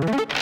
you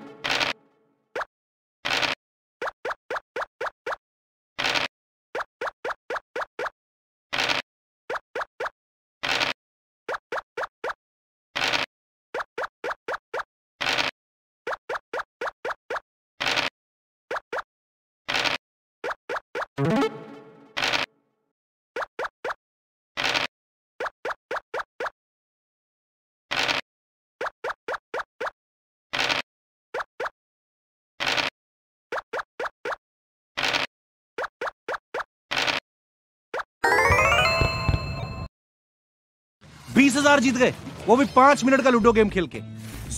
बीस हजार जीत गए वो भी पांच मिनट का लूडो गेम खेल के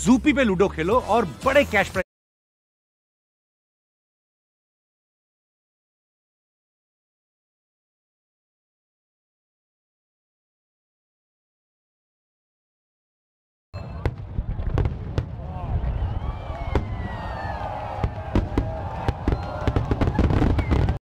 जूपी पे लूडो खेलो और बड़े कैश प्राइज